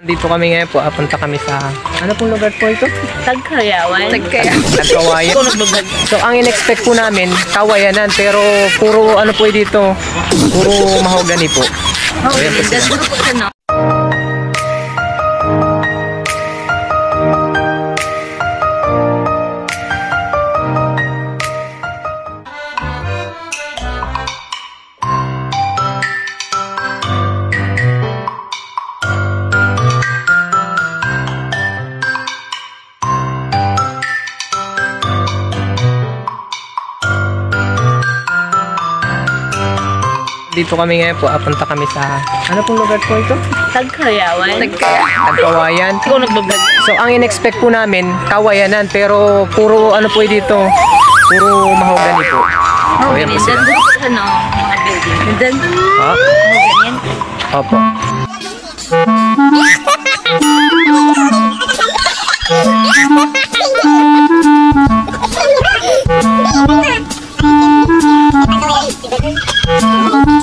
Dito kami ngayon po, apunta kami sa, ano pong lugar po ito? Tagkayawan. Tagkayawan. Nagbabag. So ang in-expect po namin, kawayanan, pero puro ano po dito, puro mahogany po. Oh, Ayan po sila. Dito kami ngayon po, apunta kami sa, ano pong lugar po ito? Tagkayawan. Tagkayawan. Nagkawayan. Ikaw nagbabag. So ang in-expect po namin, kawayanan, pero puro ano po dito, puro mahogany po. Oh, ganyan. sila. Siguro po siya, no? Mga building. And then, Ha? ganyan. Opo. So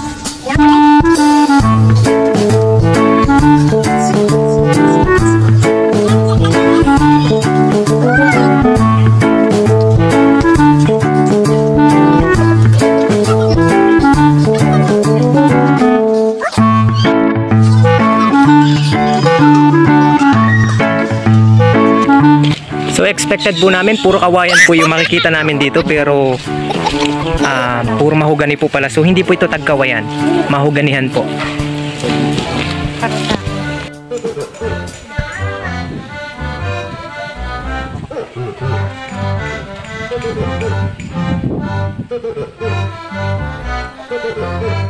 expected po namin, puro kawayan po yung makikita namin dito, pero ah, puro mahogany po pala. So hindi po ito tagkawayan, mahoganihan po.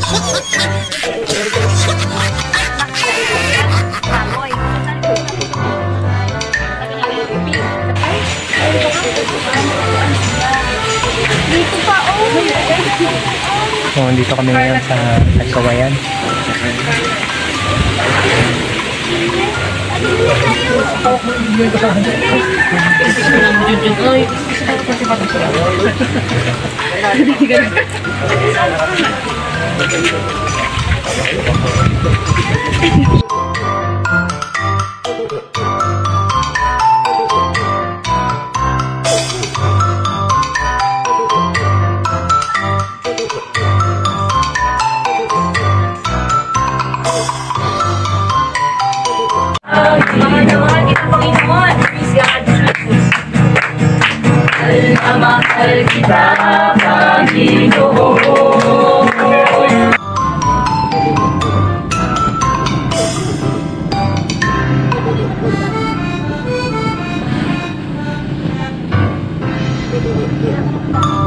So dito kami ngayon sa Tagkawayan. Ay, mga 嗯。